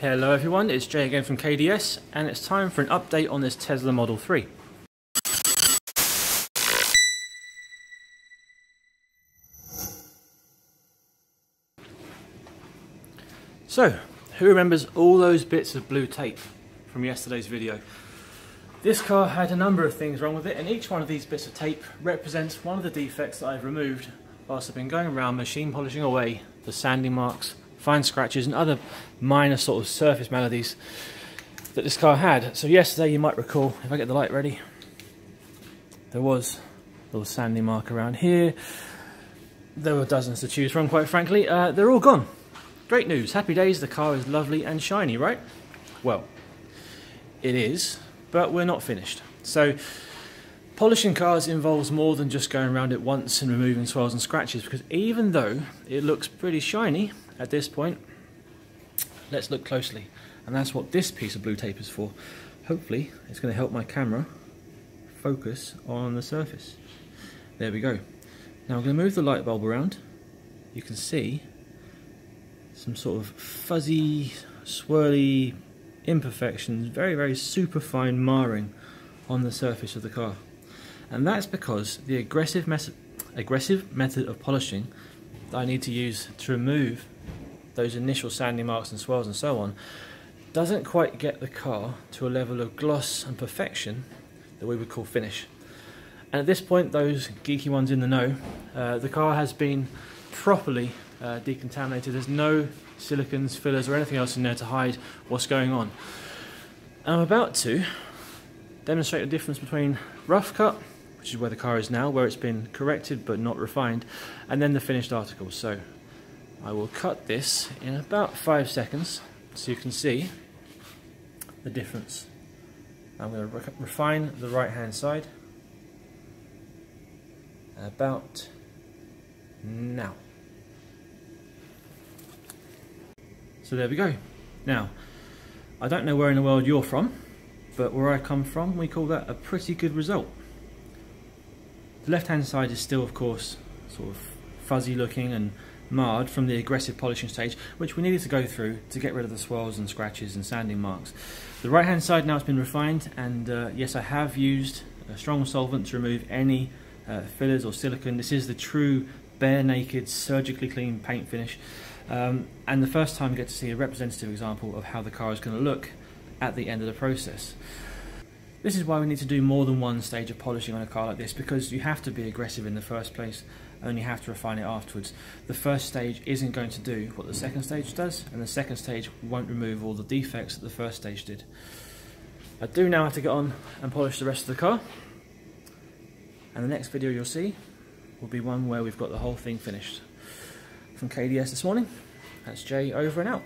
Hello everyone, it's Jay again from KDS and it's time for an update on this Tesla Model 3. So, who remembers all those bits of blue tape from yesterday's video? This car had a number of things wrong with it and each one of these bits of tape represents one of the defects that I've removed whilst I've been going around machine polishing away the sanding marks, fine scratches and other minor sort of surface maladies that this car had. So yesterday you might recall, if I get the light ready, there was a little sanding mark around here. There were dozens to choose from quite frankly. Uh, they're all gone. Great news, happy days, the car is lovely and shiny, right? Well, it is, but we're not finished. So, polishing cars involves more than just going around it once and removing swirls and scratches, because even though it looks pretty shiny at this point, let's look closely. And that's what this piece of blue tape is for. Hopefully, it's going to help my camera focus on the surface. There we go. Now I'm going to move the light bulb around. You can see some sort of fuzzy, swirly imperfections, very, very super fine marring on the surface of the car. And that's because the aggressive, aggressive method of polishing that I need to use to remove those initial sanding marks and swirls and so on doesn't quite get the car to a level of gloss and perfection that we would call finish. And at this point, those geeky ones in the know, uh, the car has been properly uh, decontaminated. There's no silicons, fillers or anything else in there to hide what's going on. I'm about to demonstrate the difference between rough cut, which is where the car is now, where it's been corrected but not refined, and then the finished article. So I will cut this in about five seconds so you can see the difference. I'm going to re refine the right hand side about now. So there we go. Now, I don't know where in the world you're from, but where I come from, we call that a pretty good result. The left-hand side is still, of course, sort of fuzzy looking and marred from the aggressive polishing stage, which we needed to go through to get rid of the swirls and scratches and sanding marks. The right-hand side now has been refined, and uh, yes, I have used a strong solvent to remove any uh, fillers or silicone. This is the true bare naked, surgically clean paint finish. Um, and the first time you get to see a representative example of how the car is going to look at the end of the process. This is why we need to do more than one stage of polishing on a car like this because you have to be aggressive in the first place and you have to refine it afterwards. The first stage isn't going to do what the second stage does and the second stage won't remove all the defects that the first stage did. I do now have to get on and polish the rest of the car and the next video you'll see will be one where we've got the whole thing finished from KDS this morning. That's Jay over and out.